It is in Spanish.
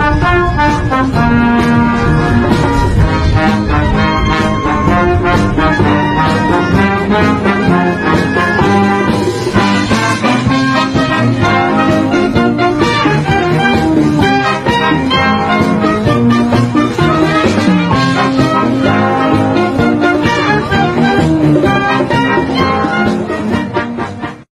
¡Por